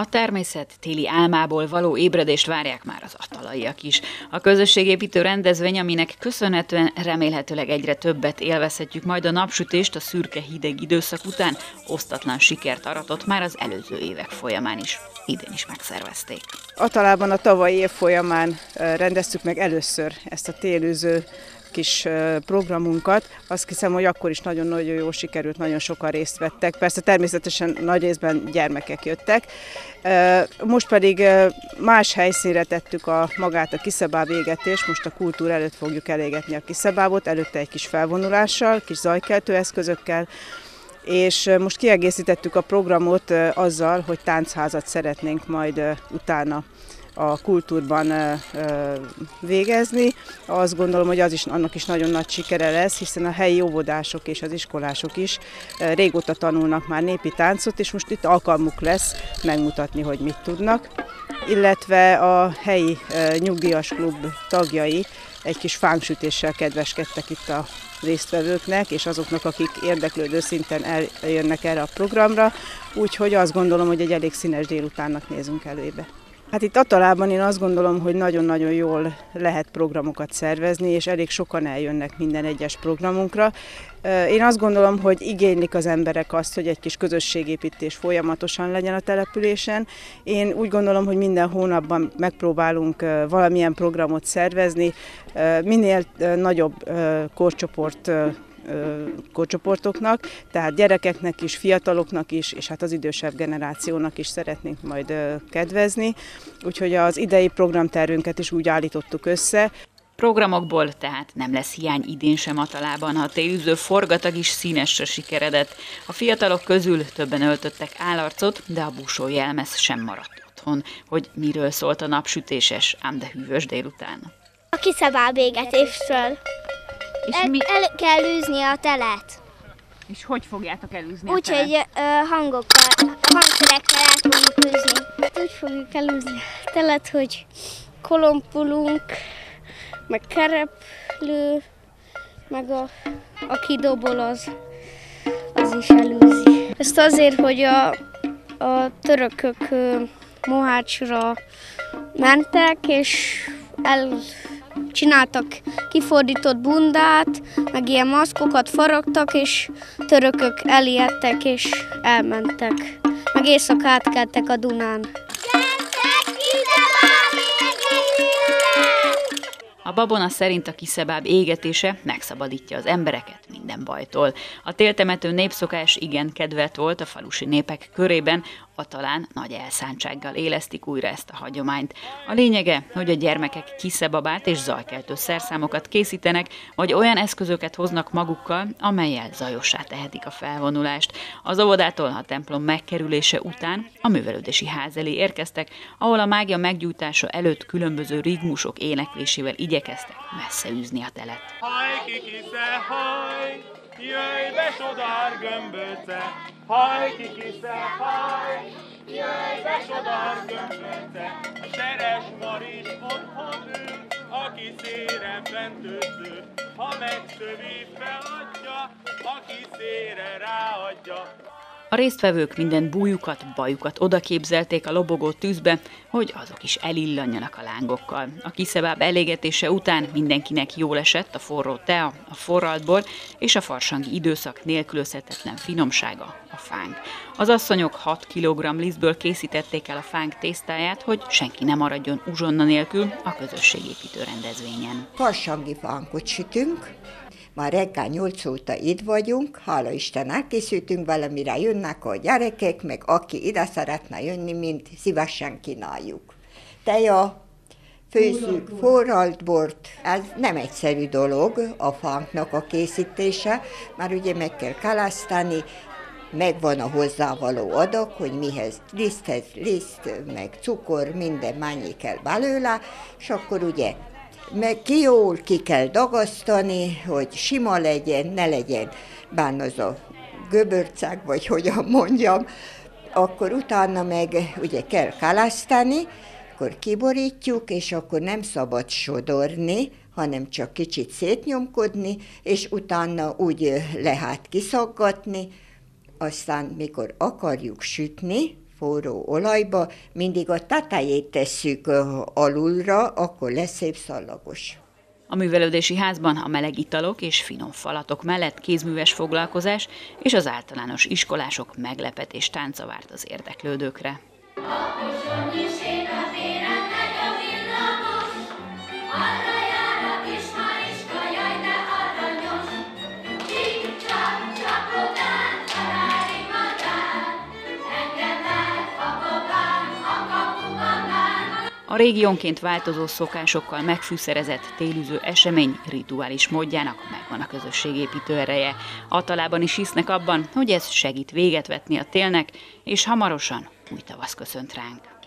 A természet téli álmából való ébredést várják már az atalaiak is. A közösségépítő rendezvény, aminek köszönhetően remélhetőleg egyre többet élvezhetjük majd a napsütést a szürke hideg időszak után, osztatlan sikert aratott már az előző évek folyamán is. Idén is megszervezték. Atalában a tavalyi év folyamán rendeztük meg először ezt a télőző kis programunkat. Azt hiszem, hogy akkor is nagyon-nagyon jó sikerült, nagyon sokan részt vettek. Persze természetesen nagy részben gyermekek jöttek. Most pedig más helyszínre tettük a magát a kiszabáb égetést, most a kultúr előtt fogjuk elégetni a kiszabábot, előtte egy kis felvonulással, kis zajkeltő eszközökkel, és most kiegészítettük a programot azzal, hogy táncházat szeretnénk majd utána a kultúrban végezni. Azt gondolom, hogy az is, annak is nagyon nagy sikere lesz, hiszen a helyi óvodások és az iskolások is régóta tanulnak már népi táncot, és most itt alkalmuk lesz megmutatni, hogy mit tudnak. Illetve a helyi nyugdíjas klub tagjai egy kis fángsütéssel kedveskedtek itt a résztvevőknek, és azoknak, akik érdeklődő szinten eljönnek erre a programra, úgyhogy azt gondolom, hogy egy elég színes délutánnak nézünk előbe. Hát itt Atalában én azt gondolom, hogy nagyon-nagyon jól lehet programokat szervezni, és elég sokan eljönnek minden egyes programunkra. Én azt gondolom, hogy igénylik az emberek azt, hogy egy kis közösségépítés folyamatosan legyen a településen. Én úgy gondolom, hogy minden hónapban megpróbálunk valamilyen programot szervezni, minél nagyobb korcsoport korcsoportoknak, tehát gyerekeknek is, fiataloknak is, és hát az idősebb generációnak is szeretnénk majd kedvezni. Úgyhogy az idei programtervünket is úgy állítottuk össze, Programokból tehát nem lesz hiány idén sem Atalában, a télűző forgatag is színesre sikeredett. A fiatalok közül többen öltöttek állarcot, de a busó jelmez sem maradt otthon, hogy miről szólt a napsütéses, ám de hűvös délután. A kiszabál égetésről. És el, mi... el kell űzni a telet. És hogy fogjátok elűzni Úgy, hogy uh, hangokkal, hangszerekkel el fogjuk űzni. Hát úgy fogjuk elűzni a telet, hogy kolompulunk, meg kereplő, meg a, a kidobol az, az is elűzi. Ezt azért, hogy a, a törökök Mohácsra mentek, és el csináltak kifordított bundát, meg ilyen maszkokat faragtak, és törökök elijedtek és elmentek. Meg éjszakát keltek a Dunán. A babona szerint a kiszebáb égetése megszabadítja az embereket minden bajtól. A téltemető népszokás igen kedvelt volt a falusi népek körében, a talán nagy elszántsággal élesztik újra ezt a hagyományt. A lényege, hogy a gyermekek kiszebabát és zajkeltő szerszámokat készítenek, vagy olyan eszközöket hoznak magukkal, amelyel zajossá tehetik a felvonulást. Az óvodától a templom megkerülése után a művelődési ház elé érkeztek, ahol a mágia meggyújtása előtt különböző rigmusok éneklésével igyekeztek messze űzni a telet. Haj, kikisze, haj, jöjj be sodár gömböce, haj, kikisze, haj, jöjj be sodár gömböce, seres maris otthon ül, aki szére fentőző, ha megszövi, feladja, aki szére ráadja. A résztvevők minden bújukat, bajukat odaképzelték a lobogó tűzbe, hogy azok is elillanjanak a lángokkal. A kiszebáb elégetése után mindenkinek jól esett a forró tea, a forralt bor és a farsangi időszak nélkülözhetetlen finomsága, a fánk. Az asszonyok 6 kg lisztből készítették el a fánk tésztáját, hogy senki nem maradjon uzsonna nélkül a közösségépítő rendezvényen. Farsangi fánkot sütünk, már reggel 8 óta itt vagyunk, hála Isten elkészültünk valamire, jönnek a gyerekek, meg aki ide szeretne jönni, mind szívesen kínáljuk. Teja, főzzük forralt bort. Ez nem egyszerű dolog a fánknak a készítése, már ugye meg kell kalasztani, megvan a hozzávaló adag, hogy mihez liszthez liszt, meg cukor, minden mennyi kell belőle, és akkor ugye meg ki jól ki kell dagasztani, hogy sima legyen, ne legyen benne az a göbörceg, vagy hogyan mondjam, akkor utána meg ugye kell kalasztani, akkor kiborítjuk, és akkor nem szabad sodorni, hanem csak kicsit szétnyomkodni, és utána úgy lehet kiszaggatni, aztán mikor akarjuk sütni, forró olajba, mindig a tatájét tesszük alulra, akkor lesz szép szallagos. A művelődési házban a meleg italok és finom falatok mellett kézműves foglalkozás és az általános iskolások meglepetés tánca várt az érdeklődőkre. A régiónként változó szokásokkal megfűszerezett télűző esemény rituális módjának megvan a közösségépítő ereje. Atalában is hisznek abban, hogy ez segít véget vetni a télnek, és hamarosan új tavasz köszönt ránk.